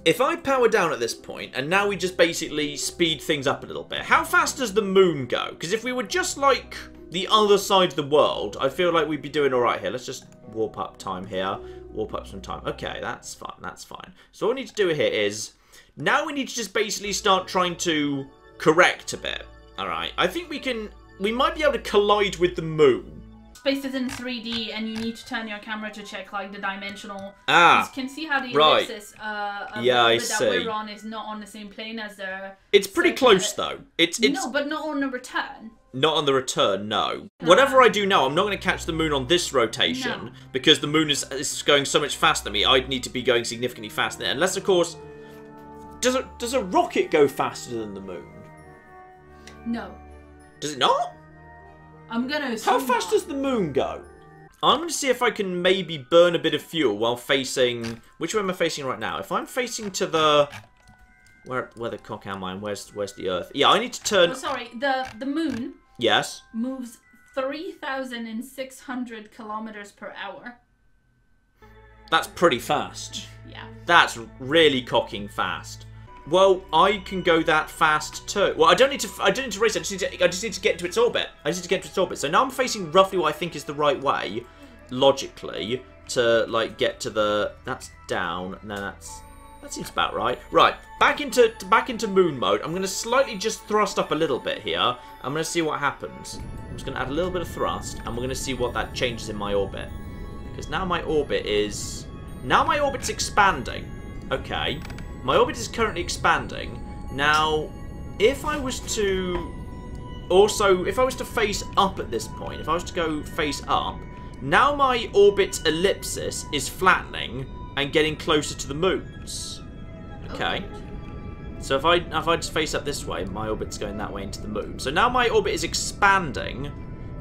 if I power down at this point, and now we just basically speed things up a little bit, how fast does the moon go? Because if we were just like the other side of the world, I feel like we'd be doing alright here. Let's just warp up time here. Warp up some time. Okay, that's fine, that's fine. So all we need to do here is, now we need to just basically start trying to correct a bit. Alright, I think we can, we might be able to collide with the moon. Space is in 3D, and you need to turn your camera to check like the dimensional. Ah, You can see how the right. ellipsis uh, Yeah, I that see. we're on is not on the same plane as the. it's pretty close though. It's, it's, No, but not on the return. Not on the return, no. Whatever I do now, I'm not going to catch the moon on this rotation No. because the moon is, is going so much faster than me. I'd need to be going significantly faster. Unless, of course, does a does a rocket go faster than the moon? No, Does it not? I'm gonna. How fast not. does the moon go? I'm going to see if I can maybe burn a bit of fuel while facing. Which way am I facing right now? If I'm facing to the where where the cock am I? And where's where's the Earth? Yeah, I need to turn. Oh, sorry. The the moon Yes. moves three thousand and six hundred kilometers per hour. That's pretty fast. Yeah. That's really cocking fast. Well, I can go that fast too. Well, I don't need to. I don't need to race. I just need to. I just need to get into its orbit. I just need to get to its orbit. So now I'm facing roughly what I think is the right way, logically, to like get to the. That's down. No, that's. That seems about right. Right, back into back into moon mode. I'm going to slightly just thrust up a little bit here. I'm going to see what happens. I'm just going to add a little bit of thrust, and we're going to see what that changes in my orbit. Because now my orbit is... Now my orbit's expanding. Okay. My orbit is currently expanding. Now, if I was to also, if I was to face up at this point, if I was to go face up, now my orbit ellipsis is flattening and getting closer to the moon's. Okay. Oh, so if I if I just face up this way, my orbit's going that way into the moon. So now my orbit is expanding,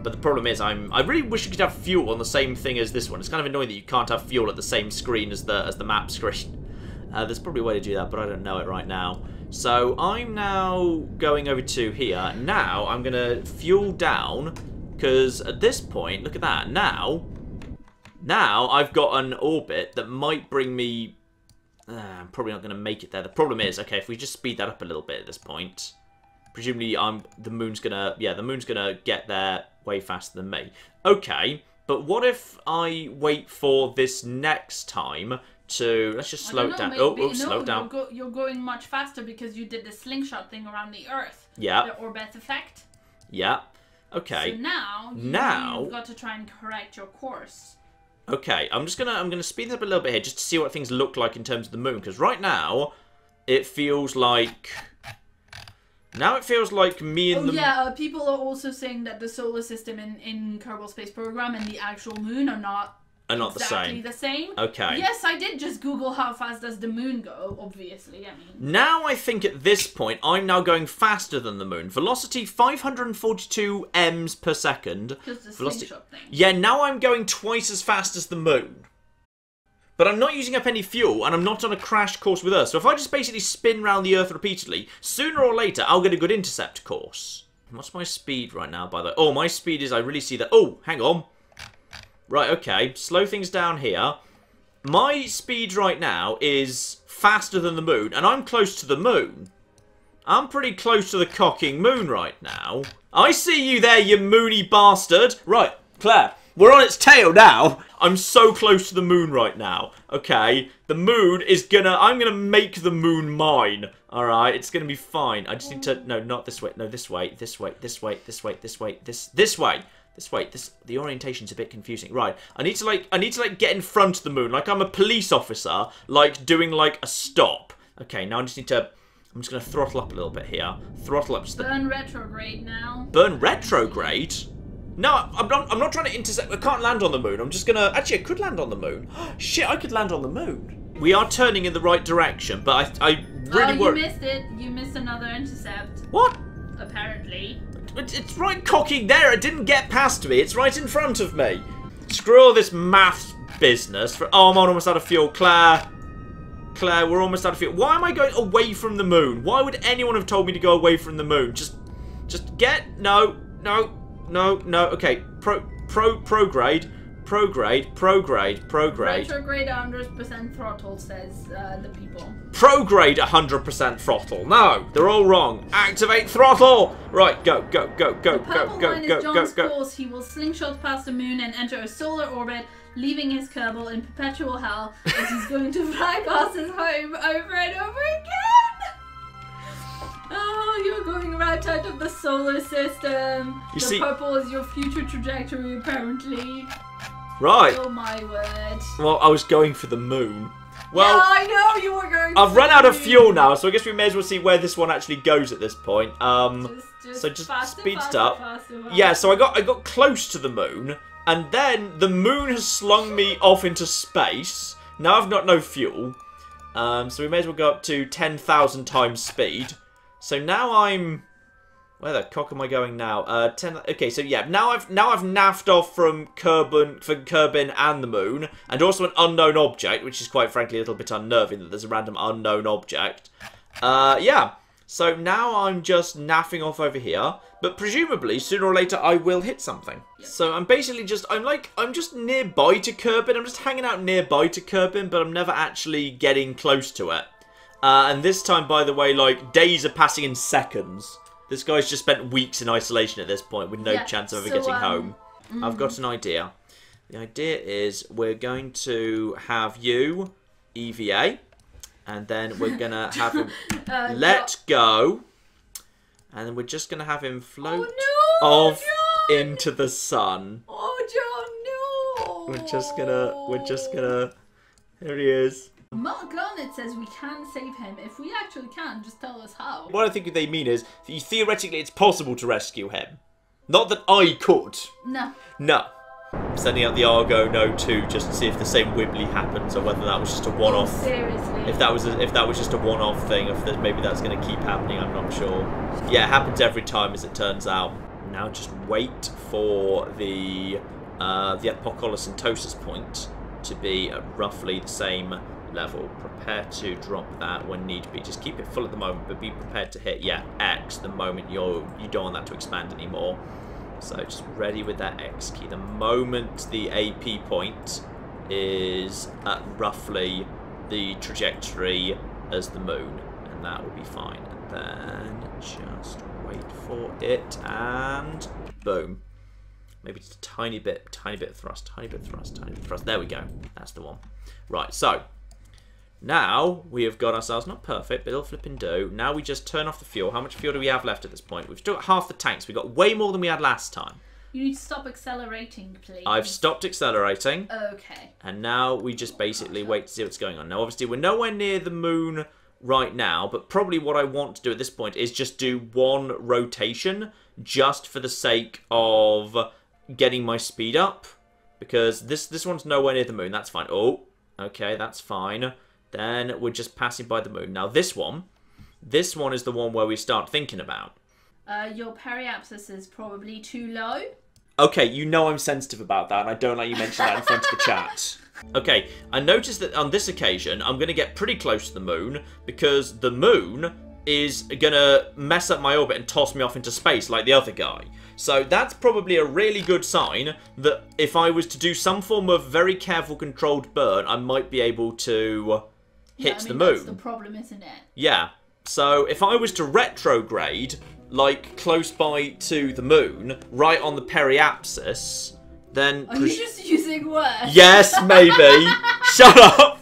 but the problem is I'm I really wish you could have fuel on the same thing as this one. It's kind of annoying that you can't have fuel at the same screen as the as the map screen. Uh, there's probably a way to do that, but I don't know it right now. So I'm now going over to here. Now I'm going to fuel down because at this point, look at that. Now, now I've got an orbit that might bring me... Uh, I'm probably not going to make it there. The problem is, okay, if we just speed that up a little bit at this point, presumably I'm the moon's going to... Yeah, the moon's going to get there way faster than me. Okay, but what if I wait for this next time to let's just slow it down. maybe- oh, oh, no, slow down. You're, go, you're going much faster because you did the slingshot thing around the Earth. Yeah, The Oberth effect. yeah. Okay, So now, Now- you've got to try and correct your course. okay. I'm just gonna I'm gonna speed this up a little bit here just to see what things look like in terms of the moon because right now it feels like now it feels like me and Oh the yeah, uh, people are also saying that the solar system in in Kerbal Space Program and the actual moon are not are not the exactly same. the same. Okay. Yes, I did just Google how fast does the moon go. Obviously, I mean. Now I think at this point I'm now going faster than the moon. Velocity 542 m's per second. Just the Velocity- slingshot thing. Yeah, now I'm going twice as fast as the moon. But I'm not using up any fuel, and I'm not on a crash course with Earth. So if I just basically spin round the Earth repeatedly, sooner or later I'll get a good intercept course. What's my speed right now, by the way? Oh, my speed is, I really see that. Oh, hang on. Right, okay. Slow things down here. My speed right now is faster than the moon, and I'm close to the moon. I'm pretty close to the cocking moon right now. I see you there, you moony bastard. Right, Claire, we're on its tail now. I'm so close to the moon right now. Okay, the moon is gonna. I'm gonna make the moon mine. All right, it's gonna be fine. I just need to. No, not this way. No, this way. This way. This way. This way. This way. This this way. This way. This the orientation's a bit confusing. Right, I need to like. I need to like get in front of the moon, like I'm a police officer, like doing like a stop. Okay, now I just need to. I'm just gonna throttle up a little bit here. Throttle up Burn retrograde now. burn retrograde. No, I'm not. I'm not trying to intercept. I can't land on the moon. I'm just gonna. Actually, I could land on the moon. Shit, I could land on the moon. We are turning in the right direction, but I, I really oh, you missed it. You missed another intercept. What? Apparently. It- It's right cocking there. It didn't get past me. It's right in front of me. Screw all this math business. Oh, I'm almost out of fuel, Claire. Claire, we're almost out of fuel. Why am I going away from the moon? Why would anyone have told me to go away from the moon? Just, just get no, no, no, no. Okay, pro, pro, prograde, prograde, prograde, prograde. Retrograde 100% throttle, says uh, the people. Prograde 100% throttle. No, they're all wrong. Activate throttle. Right, go, go, go, go, The go, purple go, line go, is go, John's go. course. He will slingshot past the moon and enter a solar orbit, leaving his Kerbal in perpetual hell as he's going to fly past his home over and over again. Oh, you're going right out of the solar system. You the see- purple is your future trajectory, apparently. Right. Oh my word. Well, I was going for the moon. Well, yeah, I know you were going. I've run out of fuel now, so I guess we may as well see where this one actually goes at this point. Um, Just, just so just faster, speed it faster, up. faster. yeah, so I got I got close to the moon, and then the moon has slung me off into space. Now I've got no fuel, um, so we may as well go up to ten thousand times speed. So now I'm. Where the cock am I going now? Uh, ten. Okay, so yeah, now I've now I've naffed off from Kerbin, from Kerbin and the moon, and also an unknown object, which is quite frankly a little bit unnerving that there's a random unknown object. Uh, yeah. So now I'm just naffing off over here, but presumably sooner or later I will hit something. So I'm basically just I'm like I'm just nearby to Kerbin. I'm just hanging out nearby to Kerbin, but I'm never actually getting close to it. Uh, and this time, by the way, like days are passing in seconds. This guy's just spent weeks in isolation at this point with no Yeah, chance of ever so, getting um, home. I've got an idea. The idea is we're going to have you EVA, and then we're gonna have him Uh, let go, and then we're just gonna have him Oh float no! off John! into the sun. Oh, John, no! We're just gonna, we're just gonna, There he is. Mark Garnett says we can save him. If we actually can, just tell us how. What I think they mean is, theoretically, it's possible to rescue him. Not that I could. No. No. Sending out the Argo No 2 just to see if the same Wibbly happens or whether that was just a one-off. Seriously. If that was a, if that was just a one-off thing, if there's, maybe that's going to keep happening, I'm not sure. Yeah, it happens every time, as it turns out. Now just wait for the uh, the apoapsis and Tosis point to be at roughly the same level. Prepare to drop that when need be. Just keep it full at the moment, but be prepared to hit yeah X the moment you're you don't want that to expand anymore. So just ready with that X key. The moment the AP point is at roughly the trajectory as the moon, and that will be fine. And then just wait for it, and boom. Maybe just a tiny bit, tiny bit of thrust, tiny bit of thrust, tiny bit of thrust. There we go. That's the one. Right, so now we have got ourselves, not perfect, but it'll flipping do. Now we just turn off the fuel. How much fuel do we have left at this point? We've still got half the tanks. We've got way more than we had last time. You need to stop accelerating, please. I've stopped accelerating. Okay. And now we just basically wait to see what's going on. Now, obviously, we're nowhere near the moon right now, but probably what I want to do at this point is just do one rotation just for the sake of getting my speed up. Because this, this one's nowhere near the moon. That's fine. Oh, okay, that's fine. Then we're just passing by the moon. Now, this one, this one is the one where we start thinking about. Uh, your periapsis is probably too low. Okay, you know I'm sensitive about that, and I don't like you mention that in front of the chat. Okay, I noticed that on this occasion, I'm going to get pretty close to the moon, because the moon is going to mess up my orbit and toss me off into space like the other guy. So that's probably a really good sign that if I was to do some form of very careful controlled burn, I might be able to hit yeah, I mean, the moon. That's the problem, isn't it? Yeah. So if I was to retrograde, like close by to the moon, right on the periapsis, then. Are you just using words? Yes, maybe. Shut up.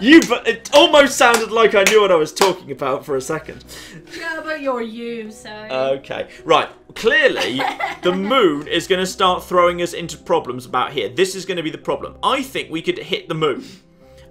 You, but it almost sounded like I knew what I was talking about for a second. Yeah, but you're you, so. Okay, right. Clearly, the moon is going to start throwing us into problems about here. This is going to be the problem. I think we could hit the moon.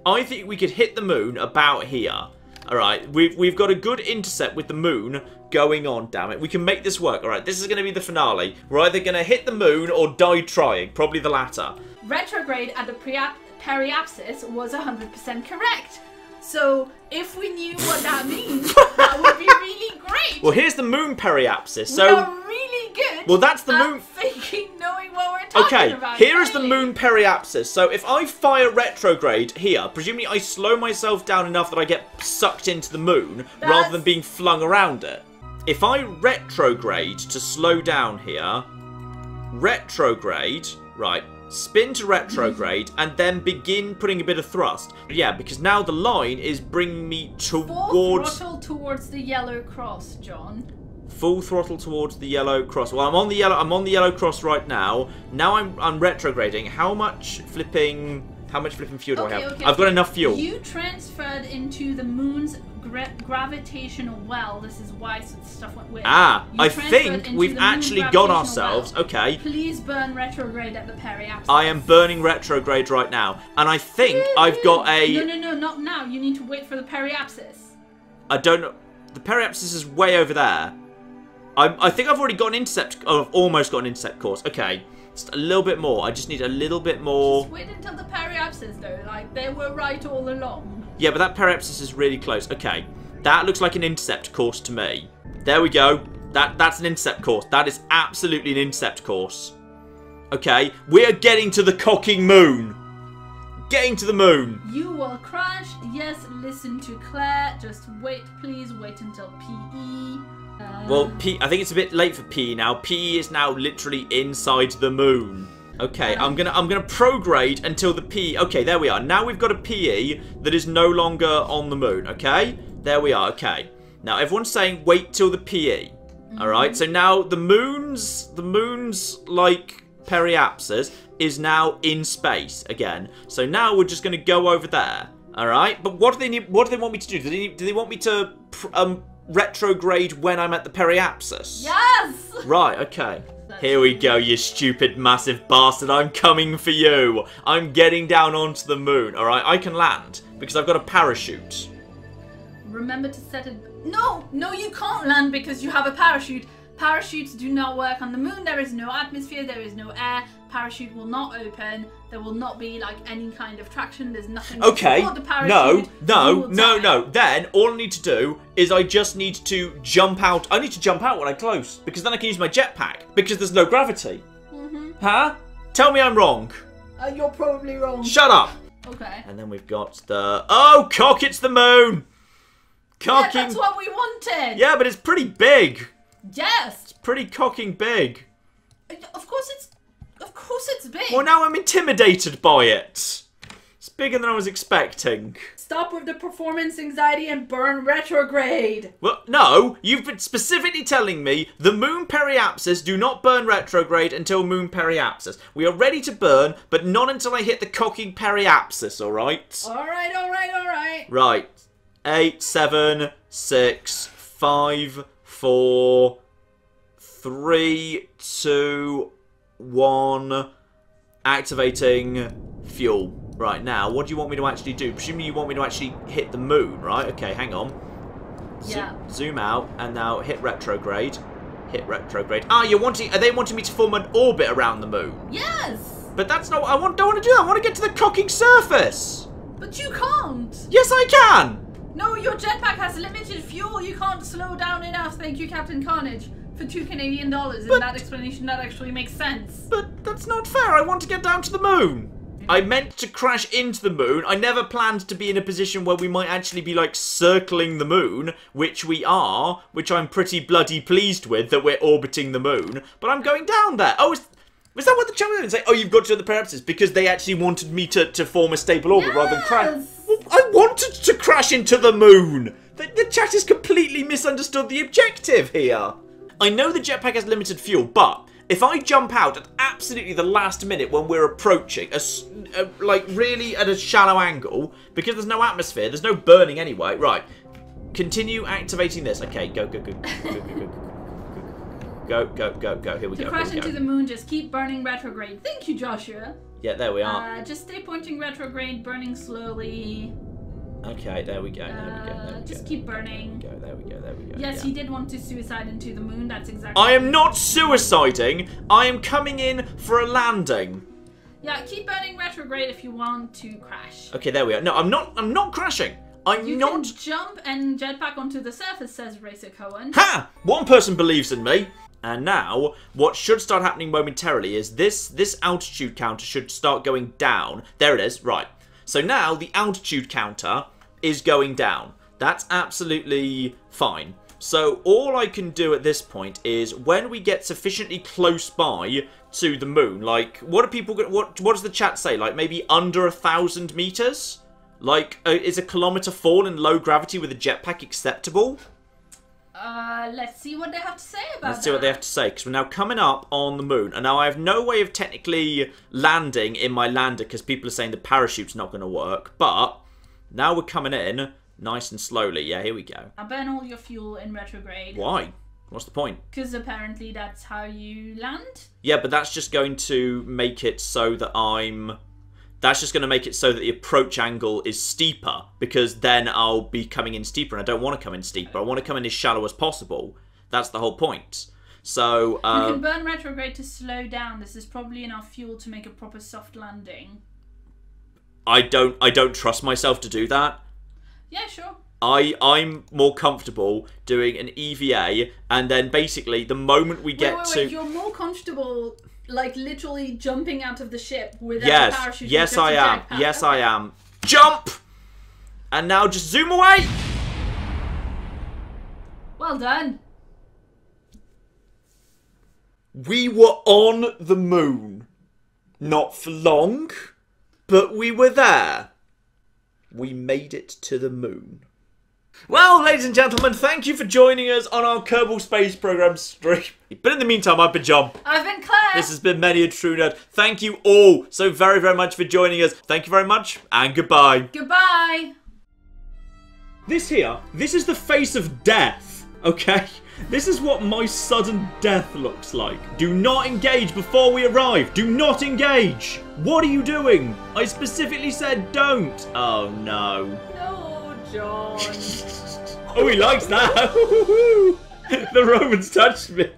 I think we could hit the moon about here. Alright, we've, we've got a good intercept with the moon going on, damn it. We can make this work. Alright, this is going to be the finale. We're either going to hit the moon or die trying. Probably the latter. Retrograde at the pre- periapsis was 100% correct. So, if we knew what that means, that would be really great. Well, here's the moon periapsis. we So, are really good well, that's the at moon. thinking, knowing what we're talking about. Okay, about. here is the moon periapsis. So if I fire retrograde here, presumably I slow myself down enough that I get sucked into the moon rather than being flung around it. If I retrograde to slow down here, retrograde, right, spin to retrograde, and then begin putting a bit of thrust. Yeah, because now the line is bringing me towards... Full throttle towards the yellow cross, John. full throttle towards the yellow cross. Well, I'm on the yellow. I'm on the yellow cross right now. Now I'm I'm retrograding. How much flipping? How much flipping fuel do I have? I've got enough fuel. You transferred into the moon's gra- gravitational well. This is why stuff went weird. ah, You I think we've actually got ourselves. well. Okay, Please burn retrograde at the periapsis. I am burning retrograde right now, and I think I've got a. No, no, no, not now. You need to wait for the periapsis. I don't know. The periapsis is way over there. I, I think I've already got an intercept. Oh, I've almost got an intercept course. Okay, just a little bit more. I just need a little bit more. Just wait until the periapsis, though. Like they were right all along. Yeah, but that periapsis is really close. Okay, that looks like an intercept course to me. There we go. That that's an intercept course. That is absolutely an intercept course. Okay, we are getting to the cocking moon. Getting to the moon. You will crash. Yes, listen to Claire. Just wait, please. Wait until PE. Well, P. I think it's a bit late for PE now. PE is now literally inside the moon. Okay, I'm gonna I'm gonna prograde until the PE. Okay, there we are. Now we've got a PE that is no longer on the moon. Okay, there we are. Okay, now everyone's saying wait till the PE. All right. So now the moon's the moon's like periapsis is now in space again. So now we're just gonna go over there. All right. But what do they need? What do they want me to do? Do they do they want me to um retrograde when I'm at the periapsis? Yes. Right. Okay. Here we go, you stupid massive bastard. I'm coming for you. I'm getting down onto the moon, alright? I can land because I've got a parachute. Remember to set it. No, no, you can't land because you have a parachute. Parachutes do not work on the moon. There is no atmosphere. There is no air. Parachute will not open. There will not be like any kind of traction. There's nothing. Okay, support the no, parachute. You no, no, die. no. Then all I need to do is I just need to jump out. I need to jump out when I'm close because then I can use my jetpack because there's no gravity. Mm-hmm. Huh? Tell me I'm wrong. Uh, you're probably wrong. Shut up. okay. And then we've got the oh cock, it's the moon. Yeah, Cocking. that's what we wanted. Yeah, but it's pretty big. Yes. It's Pretty cocking big. Uh, of course it's. Of course it's big. Well, now I'm intimidated by it. It's bigger than I was expecting. Stop with the performance anxiety and burn retrograde. Well, no, you've been specifically telling me the moon periapsis do not burn retrograde until moon periapsis. We are ready to burn, but not until I hit the cocking periapsis, alright? All right, all right, all right. Right. Eight, seven, six, five, four, three, two, one. Activating fuel. Right now, what do you want me to actually do? Presumably you want me to actually hit the moon, right? Okay, hang on. Zo- Yeah. zoom out and now hit retrograde. Hit retrograde. Ah, you're wanting? Are they wanting me to form an orbit around the moon? Yes, But that's not. I want. Don't want to do that. I want to get to the cocking surface. but you can't. Yes, I can. No, your jetpack has limited fuel. You can't slow down enough. Thank you, Captain Carnage, for two Canadian dollars. But- In that explanation, that actually makes sense. But that's not fair. I want to get down to the moon. I meant to crash into the moon. I never planned to be in a position where we might actually be like circling the moon, which we are, which I'm pretty bloody pleased with that we're orbiting the moon. But I'm going down there. Oh, is, was that what the channel did say? Oh, you've got to do the periapsis because they actually wanted me to, to form a stable orbit rather than crash. I wanted to crash into the moon. The, the chat has completely misunderstood the objective here. I know the jetpack has limited fuel, but if I jump out at absolutely the last minute when we're approaching, a, a- like really at a shallow angle, because there's no atmosphere, there's no burning anyway. Right, continue activating this. Okay, go, go, go, go, go, go, go, go, go, go, go. Here we To go. crash here we into go. the moon, just keep burning retrograde. Thank you, Joshua. Yeah, there we are. Uh, just stay pointing retrograde, burning slowly. Okay, there we go. There we go. There Uh, we just go. keep burning. Go. There we go. There we go. Yes, yeah. he did want to suicide into the moon. That's exactly. I am not suiciding. I am coming in for a landing. Yeah, keep burning retrograde if you want to crash. Okay, there we are. No, I'm not. I'm not crashing. I'm You not. can jump and jetpack onto the surface, says Racer Cohen. Ha! One person believes in me. And now, what should start happening momentarily is this this altitude counter should start going down. There it is. Right. So now the altitude counter is going down. That's absolutely fine. So all I can do at this point is when we get sufficiently close by to the moon, like what are people go- what what does the chat say? Like maybe under a thousand meters? Like uh, is a kilometer fall in low gravity with a jetpack acceptable? Uh, let's see what they have to say about Let's see what they have to say, because we're now coming up on the moon, and now I have no way of technically landing in my lander, because people are saying the parachute's not going to work, but now we're coming in nice and slowly. Yeah, here we go. Now burn all your fuel in retrograde. Why? What's the point? Because apparently that's how you land. Yeah, but that's just going to make it so that I'm... That's just going to make it so that the approach angle is steeper, because then I'll be coming in steeper, and I don't want to come in steeper. I want to come in as shallow as possible. That's the whole point. So, You um, can burn retrograde to slow down. This is probably enough fuel to make a proper soft landing. I don't I don't trust myself to do that. Yeah, sure. I I'm more comfortable doing an EVA and then basically the moment we get wait, wait, to. You're more comfortable, like literally jumping out of the ship without a parachute. yes I am. jetpack. Yes Okay. I am. Jump! And now just zoom away. Well done. We were on the moon. Not for long, but we were there. We made it to the moon. Well, ladies and gentlemen, thank you for joining us on our Kerbal Space Program stream. But in the meantime, I've been John. I've been Claire. This has been Many a True Nerd. Thank you all so very, very much for joining us. Thank you very much, and goodbye. Goodbye. This here, this is the face of death. Okay? This is what my sudden death looks like. Do not engage before we arrive. Do not engage. What are you doing? I specifically said don't. Oh no. No, John. Oh, he likes that. the Romans touched me.